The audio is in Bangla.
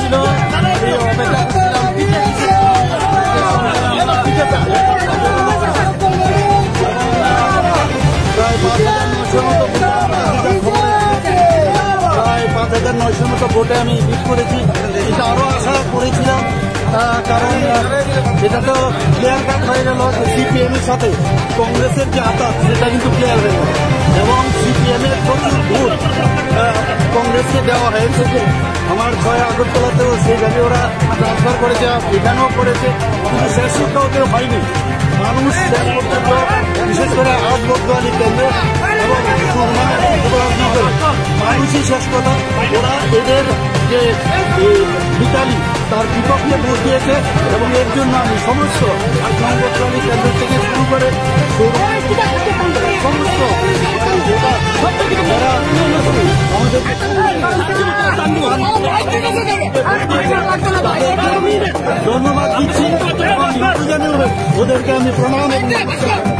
ছিল। এই অপেক্ষা প্রায় পাঁচ হাজার নয়শোর মতো প্রায় পাঁচ হাজার নয়শোর মতো ভোটে আমি বিট করেছি। এটা আরও আশা করেছিলাম কারণ এটা তো ক্লিয়ার কাট হয়ে গেল সিপিএমের সাথে কংগ্রেসের যে আতাত, সেটা কিন্তু ক্লিয়ার হয়ে গেল। এবং কংগ্রেসকে দেওয়া হয়েছে যে আমার ছয় আগরতলাতেও সেইভাবে ওরা ট্রান্সফার করেছে এখানেও করেছে। কিন্তু শেষ শিক্ষা ওদের হয়নি। মানুষ শেষ পর্যন্ত বিশেষ করে আজ বর্তমানী কেন্দ্র এবং মানুষই শেষ কথা। ওরা এদের যে মিতালি তার বিপক্ষে ভোট দিয়েছে এবং এর জন্য আমি সমস্ত সংগঠনী কেন্দ্র থেকে শুরু করে সমস্ত যারা আমাদের ধন্যবাদ দিচ্ছি এবং ওদেরকে আমি প্রণাম এবং